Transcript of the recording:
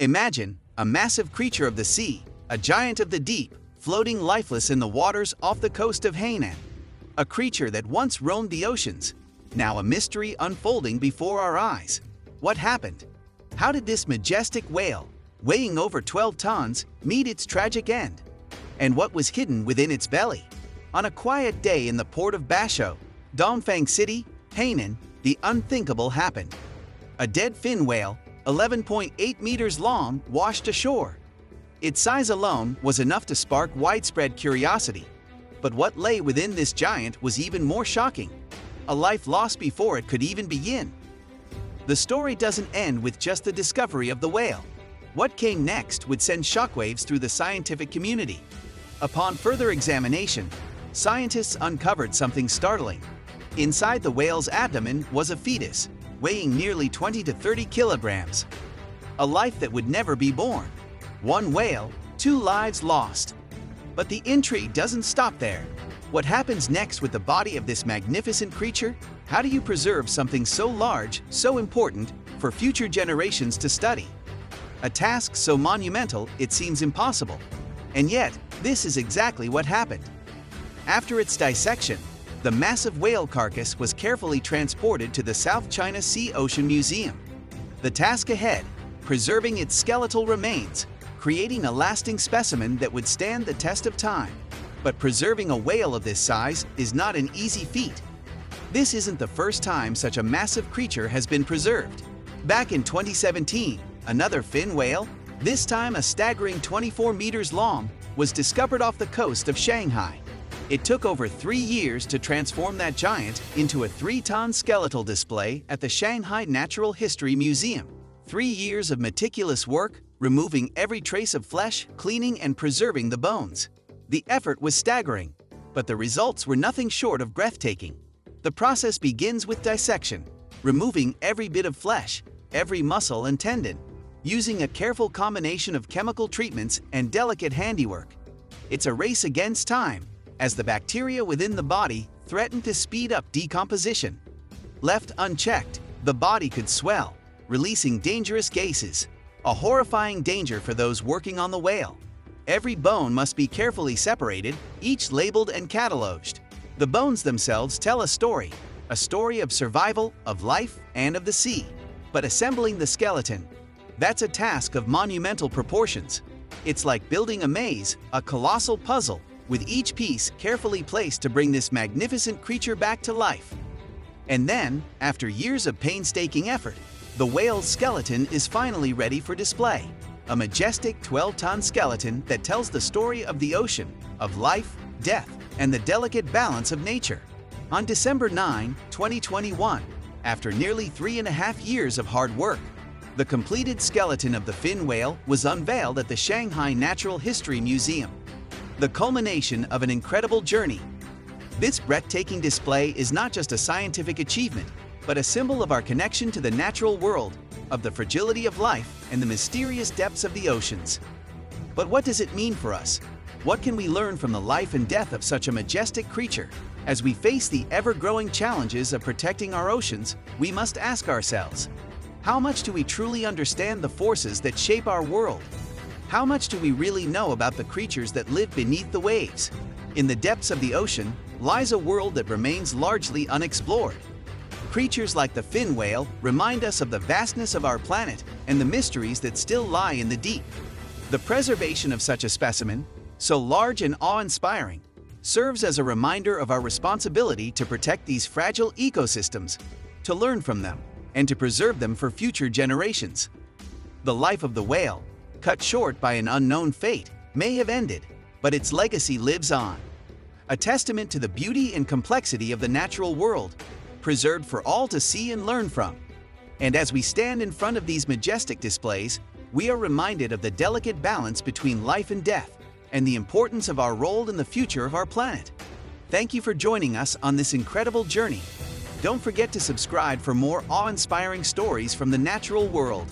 Imagine a massive creature of the sea, a giant of the deep, floating lifeless in the waters off the coast of Hainan. A creature that once roamed the oceans, now a mystery unfolding before our eyes. What happened? How did this majestic whale, weighing over 12 tons, meet its tragic end? And what was hidden within its belly? On a quiet day in the port of Basuo, Dongfang City, Hainan, the unthinkable happened. A dead fin whale, 11.8 meters long, washed ashore. Its size alone was enough to spark widespread curiosity. But what lay within this giant was even more shocking. A life lost before it could even begin. The story doesn't end with just the discovery of the whale. What came next would send shockwaves through the scientific community. Upon further examination, scientists uncovered something startling. Inside the whale's abdomen was a fetus, weighing nearly 20 to 30 kilograms. A life that would never be born. One whale, two lives lost. But the intrigue doesn't stop there. What happens next with the body of this magnificent creature? How do you preserve something so large, so important, for future generations to study? A task so monumental it seems impossible. And yet, this is exactly what happened. After its dissection, the massive whale carcass was carefully transported to the South China Sea Ocean Museum. The task ahead, preserving its skeletal remains, creating a lasting specimen that would stand the test of time. But preserving a whale of this size is not an easy feat. This isn't the first time such a massive creature has been preserved. Back in 2017, another fin whale, this time a staggering 24 meters long, was discovered off the coast of Shanghai. It took over three years to transform that giant into a three-ton skeletal display at the Shanghai Natural History Museum. Three years of meticulous work, removing every trace of flesh, cleaning and preserving the bones. The effort was staggering, but the results were nothing short of breathtaking. The process begins with dissection, removing every bit of flesh, every muscle and tendon, using a careful combination of chemical treatments and delicate handiwork. It's a race against time, as the bacteria within the body threaten to speed up decomposition. Left unchecked, the body could swell, releasing dangerous gases, a horrifying danger for those working on the whale. Every bone must be carefully separated, each labeled and cataloged. The bones themselves tell a story, a story of survival, of life, and of the sea. But assembling the skeleton, that's a task of monumental proportions. It's like building a maze, a colossal puzzle with each piece carefully placed to bring this magnificent creature back to life. And then, after years of painstaking effort, the whale's skeleton is finally ready for display. A majestic 12-ton skeleton that tells the story of the ocean, of life, death, and the delicate balance of nature. On December 9, 2021, after nearly three and a half years of hard work, the completed skeleton of the fin whale was unveiled at the Shanghai Natural History Museum the culmination of an incredible journey. This breathtaking display is not just a scientific achievement, but a symbol of our connection to the natural world, of the fragility of life, and the mysterious depths of the oceans. But what does it mean for us? What can we learn from the life and death of such a majestic creature? As we face the ever-growing challenges of protecting our oceans, we must ask ourselves, how much do we truly understand the forces that shape our world? How much do we really know about the creatures that live beneath the waves? In the depths of the ocean lies a world that remains largely unexplored. Creatures like the fin whale remind us of the vastness of our planet and the mysteries that still lie in the deep. The preservation of such a specimen, so large and awe-inspiring, serves as a reminder of our responsibility to protect these fragile ecosystems, to learn from them, and to preserve them for future generations. The life of the whale, cut short by an unknown fate, may have ended, but its legacy lives on. A testament to the beauty and complexity of the natural world, preserved for all to see and learn from. And as we stand in front of these majestic displays, we are reminded of the delicate balance between life and death, and the importance of our role in the future of our planet. Thank you for joining us on this incredible journey. Don't forget to subscribe for more awe-inspiring stories from the natural world.